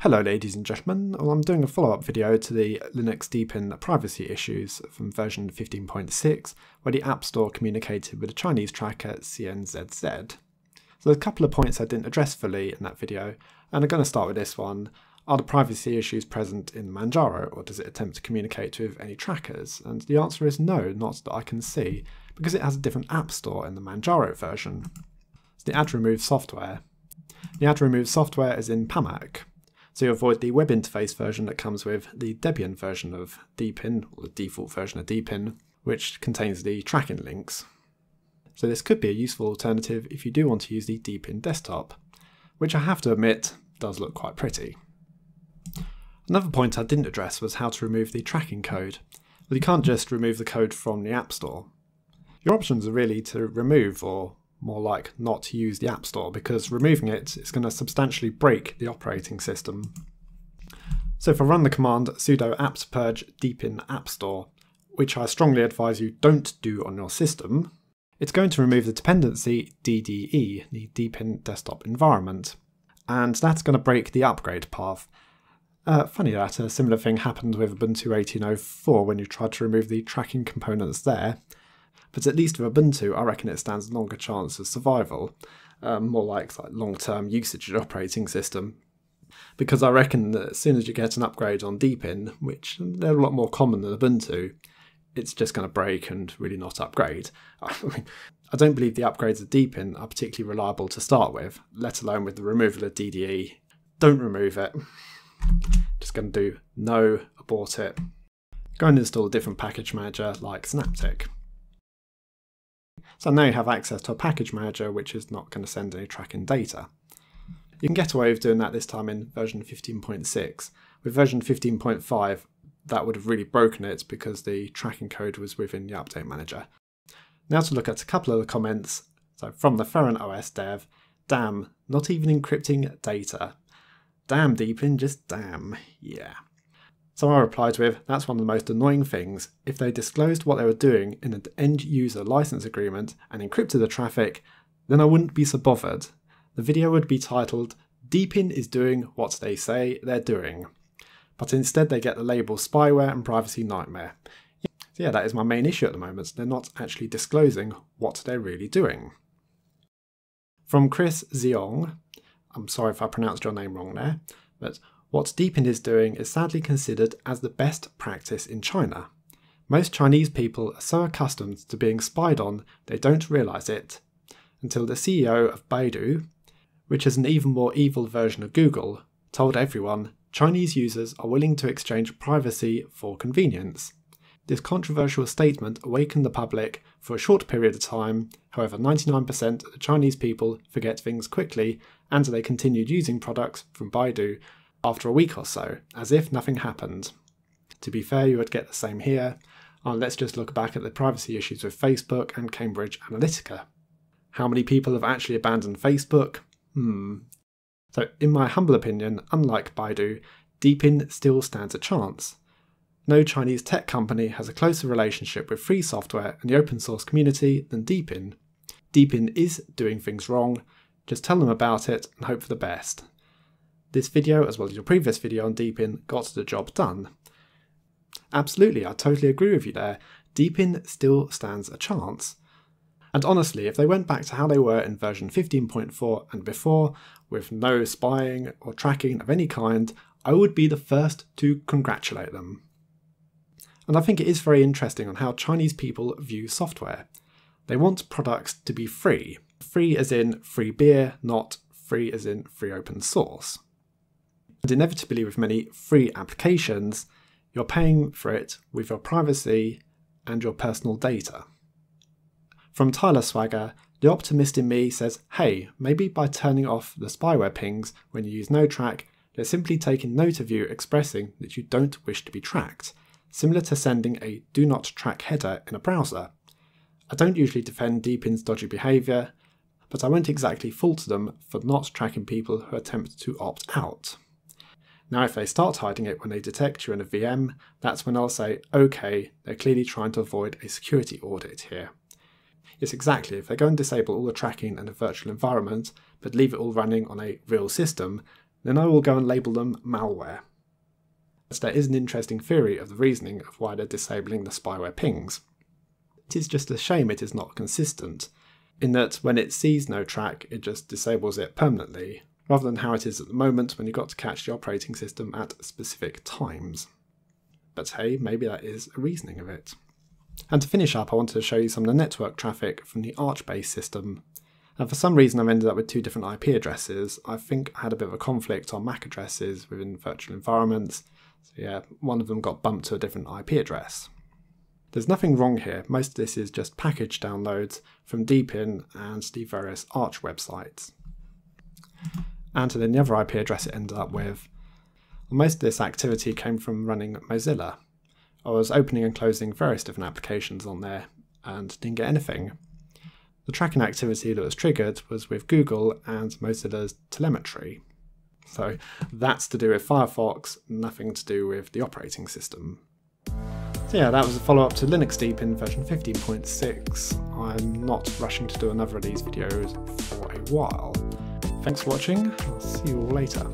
Hello ladies and gentlemen, well, I'm doing a follow-up video to the Linux Deepin privacy issues from version 15.6 where the App Store communicated with a Chinese tracker CNZZ. So there's a couple of points I didn't address fully in that video and I'm going to start with this one. Are the privacy issues present in Manjaro or does it attempt to communicate with any trackers? And the answer is no, not that I can see, because it has a different App Store in the Manjaro version. So the add remove software. The add remove software is in PAMAC, so you avoid the web interface version that comes with the Debian version of Deepin, or the default version of Deepin, which contains the tracking links. So this could be a useful alternative if you do want to use the Deepin desktop, which I have to admit does look quite pretty. Another point I didn't address was how to remove the tracking code. Well, you can't just remove the code from the App Store. Your options are really to remove or more like not to use the App Store because removing it is going to substantially break the operating system. So if I run the command sudo apt purge deepin app store, which I strongly advise you don't do on your system, it's going to remove the dependency DDE, the Deepin desktop environment, and that's going to break the upgrade path. Uh, funny that a similar thing happened with Ubuntu 18.04 when you tried to remove the tracking components there, but at least with Ubuntu, I reckon it stands a longer chance of survival, um, more like, like long-term usage of operating system. Because I reckon that as soon as you get an upgrade on Deepin, which they're a lot more common than Ubuntu, it's just going to break and really not upgrade. I don't believe the upgrades of Deepin are particularly reliable to start with, let alone with the removal of DDE. Don't remove it. Just going to do no, abort it. Go and install a different package manager like Synaptic. So now you have access to a package manager which is not going to send any tracking data. You can get away with doing that this time in version 15.6. With version 15.5, that would have really broken it because the tracking code was within the update manager. Now to look at a couple of the comments. So from the Feren OS dev, damn, not even encrypting data. Damn Deepin, just damn, yeah. So I replied with, that's one of the most annoying things. If they disclosed what they were doing in an end user license agreement and encrypted the traffic, then I wouldn't be so bothered. The video would be titled, Deepin is doing what they say they're doing. But instead they get the label spyware and privacy nightmare. So yeah, that is my main issue at the moment. They're not actually disclosing what they're really doing. From Chris Zeong, I'm sorry if I pronounced your name wrong there, but what Deepin is doing is sadly considered as the best practice in China. Most Chinese people are so accustomed to being spied on they don't realise it, until the CEO of Baidu, which is an even more evil version of Google, told everyone Chinese users are willing to exchange privacy for convenience. This controversial statement awakened the public for a short period of time, however, 99% of the Chinese people forget things quickly and they continued using products from Baidu after a week or so, as if nothing happened. To be fair, you would get the same here. Uh, let's just look back at the privacy issues with Facebook and Cambridge Analytica. How many people have actually abandoned Facebook? Hmm. So, in my humble opinion, unlike Baidu, Deepin still stands a chance. No Chinese tech company has a closer relationship with free software and the open source community than Deepin. Deepin is doing things wrong, just tell them about it and hope for the best. This video, as well as your previous video on Deepin, got the job done. Absolutely, I totally agree with you there. Deepin still stands a chance. And honestly, if they went back to how they were in version 15.4 and before, with no spying or tracking of any kind, I would be the first to congratulate them. And I think it is very interesting on how Chinese people view software. They want products to be free. Free as in free beer, not free as in free open source. And inevitably, with many free applications, you're paying for it with your privacy and your personal data. From Tyler Swagger, the optimist in me says, hey, maybe by turning off the spyware pings when you use NoTrack, they're simply taking note of you expressing that you don't wish to be tracked, similar to sending a do not track header in a browser. I don't usually defend Deepin's dodgy behaviour, but I won't exactly fault them for not tracking people who attempt to opt out. Now, if they start hiding it when they detect you're in a VM, that's when I'll say, okay, they're clearly trying to avoid a security audit here. Yes, exactly. If they go and disable all the tracking in a virtual environment, but leave it all running on a real system, then I will go and label them malware. There is an interesting theory of the reasoning of why they're disabling the spyware pings. It is just a shame it is not consistent, in that when it sees no track, it just disables it permanently, rather than how it is at the moment when you've got to catch the operating system at specific times. But hey, maybe that is a reasoning of it. And to finish up, I wanted to show you some of the network traffic from the Arch-based system. And for some reason, I've ended up with two different IP addresses. I think I had a bit of a conflict on MAC addresses within virtual environments. So yeah, one of them got bumped to a different IP address. There's nothing wrong here, most of this is just package downloads from Deepin and the various Arch websites. And then the other IP address it ended up with. Most of this activity came from running Mozilla. I was opening and closing various different applications on there and didn't get anything. The tracking activity that was triggered was with Google and Mozilla's telemetry. So that's to do with Firefox, nothing to do with the operating system. So yeah, that was a follow-up to Linux Deepin version 15.6. I'm not rushing to do another of these videos for a while. Thanks for watching, I'll see you all later.